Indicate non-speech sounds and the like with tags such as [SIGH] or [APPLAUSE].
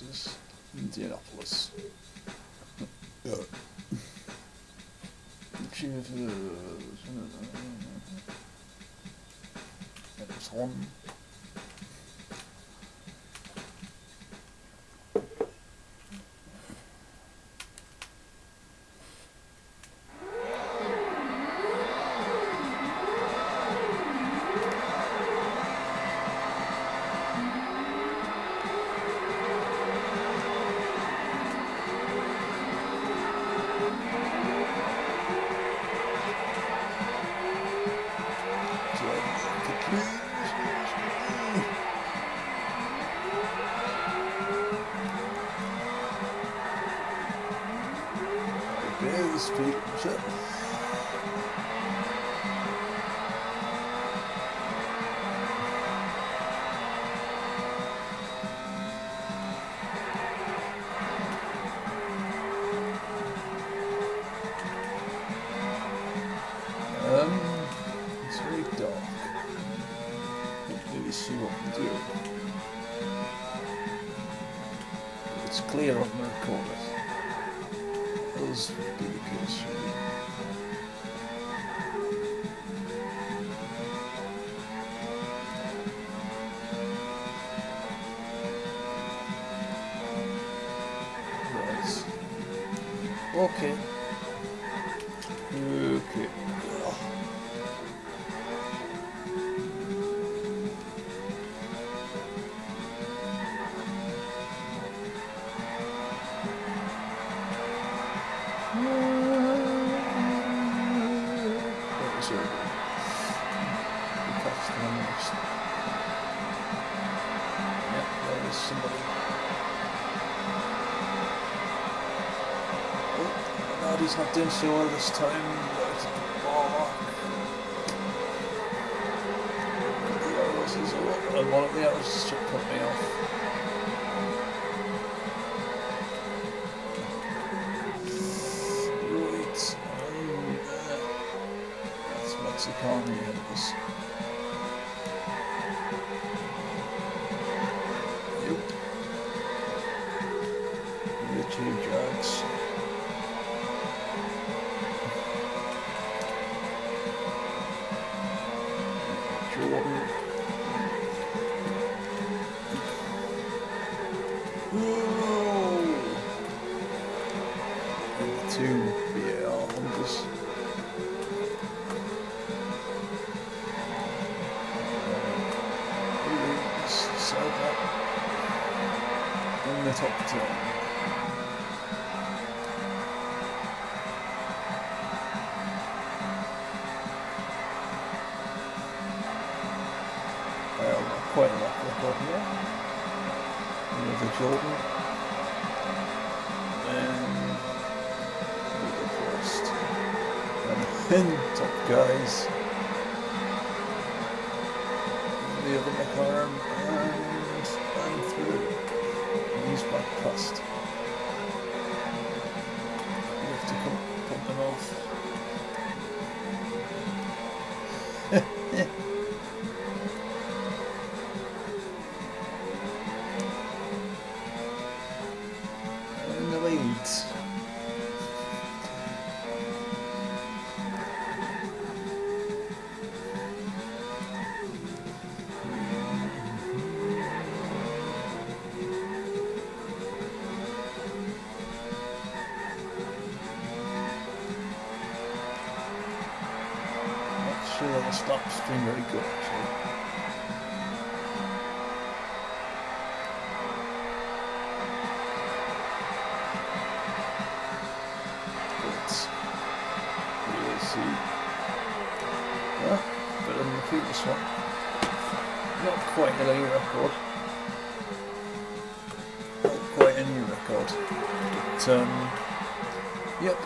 this is Indianapolis. Yeah. That was one. There's people. Um, it's very dark. Can't really see what we do. It's clear on the recorders. Be the for me. Okay. Okay. Next. Yep, there is somebody. Oh, he's not doing so well this time. One of the arrows just put me off. That's Mexican ahead the top. Well, quite a lot record here. Another Jordan. And. And then top guys. The other McLaren past. You have to pump them off. [LAUGHS] Not sure the stop's been very good actually. But previous one. Not quite a new record. Not quite a new record. But, um, yep.